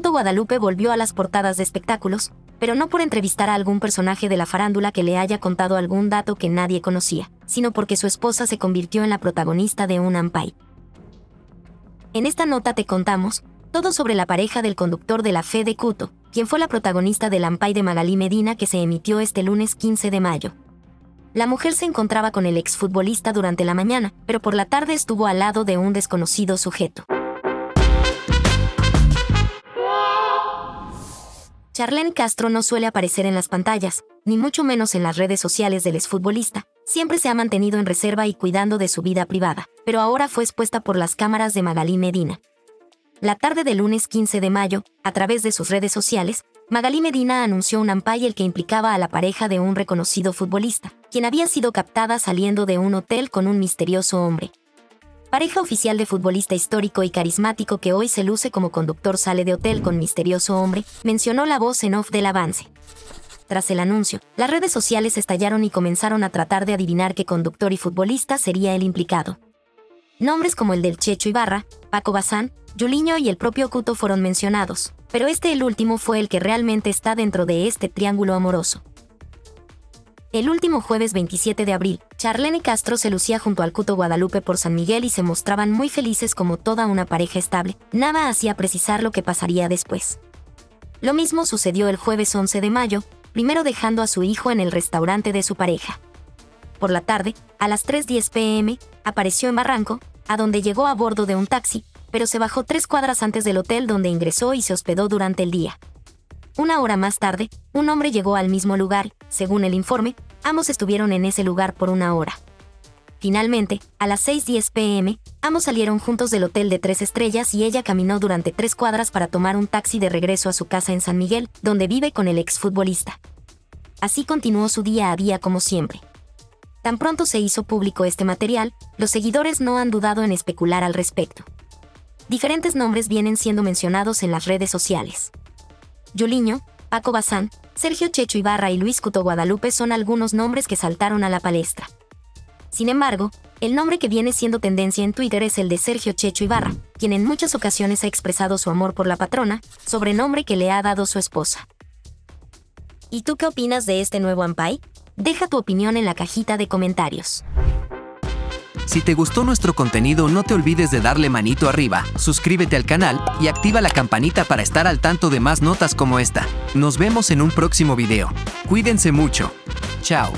Cuto Guadalupe volvió a las portadas de espectáculos, pero no por entrevistar a algún personaje de la farándula que le haya contado algún dato que nadie conocía, sino porque su esposa se convirtió en la protagonista de un Ampay. En esta nota te contamos todo sobre la pareja del conductor de la fe de Cuto, quien fue la protagonista del Ampay de Magalí Medina que se emitió este lunes 15 de mayo. La mujer se encontraba con el exfutbolista durante la mañana, pero por la tarde estuvo al lado de un desconocido sujeto. Charlene Castro no suele aparecer en las pantallas, ni mucho menos en las redes sociales del exfutbolista. Siempre se ha mantenido en reserva y cuidando de su vida privada, pero ahora fue expuesta por las cámaras de Magalí Medina. La tarde del lunes 15 de mayo, a través de sus redes sociales, Magalí Medina anunció un el que implicaba a la pareja de un reconocido futbolista, quien había sido captada saliendo de un hotel con un misterioso hombre. Pareja oficial de futbolista histórico y carismático que hoy se luce como conductor sale de hotel con misterioso hombre, mencionó la voz en off del avance. Tras el anuncio, las redes sociales estallaron y comenzaron a tratar de adivinar qué conductor y futbolista sería el implicado. Nombres como el del Checho Ibarra, Paco Bazán, Juliño y el propio Cuto fueron mencionados, pero este el último fue el que realmente está dentro de este triángulo amoroso. El último jueves 27 de abril, Charlene Castro se lucía junto al Cuto Guadalupe por San Miguel y se mostraban muy felices como toda una pareja estable. Nada hacía precisar lo que pasaría después. Lo mismo sucedió el jueves 11 de mayo, primero dejando a su hijo en el restaurante de su pareja. Por la tarde, a las 3.10 pm, apareció en Barranco, a donde llegó a bordo de un taxi, pero se bajó tres cuadras antes del hotel donde ingresó y se hospedó durante el día. Una hora más tarde, un hombre llegó al mismo lugar, según el informe, ambos estuvieron en ese lugar por una hora. Finalmente, a las 6.10 pm, ambos salieron juntos del hotel de tres estrellas y ella caminó durante tres cuadras para tomar un taxi de regreso a su casa en San Miguel, donde vive con el exfutbolista. Así continuó su día a día como siempre. Tan pronto se hizo público este material, los seguidores no han dudado en especular al respecto. Diferentes nombres vienen siendo mencionados en las redes sociales. Yuliño, Paco Bazán, Sergio Checho Ibarra y Luis Cuto Guadalupe son algunos nombres que saltaron a la palestra. Sin embargo, el nombre que viene siendo tendencia en Twitter es el de Sergio Checho Ibarra, quien en muchas ocasiones ha expresado su amor por la patrona, sobrenombre que le ha dado su esposa. ¿Y tú qué opinas de este nuevo Ampay? Deja tu opinión en la cajita de comentarios. Si te gustó nuestro contenido no te olvides de darle manito arriba, suscríbete al canal y activa la campanita para estar al tanto de más notas como esta. Nos vemos en un próximo video. Cuídense mucho. Chao.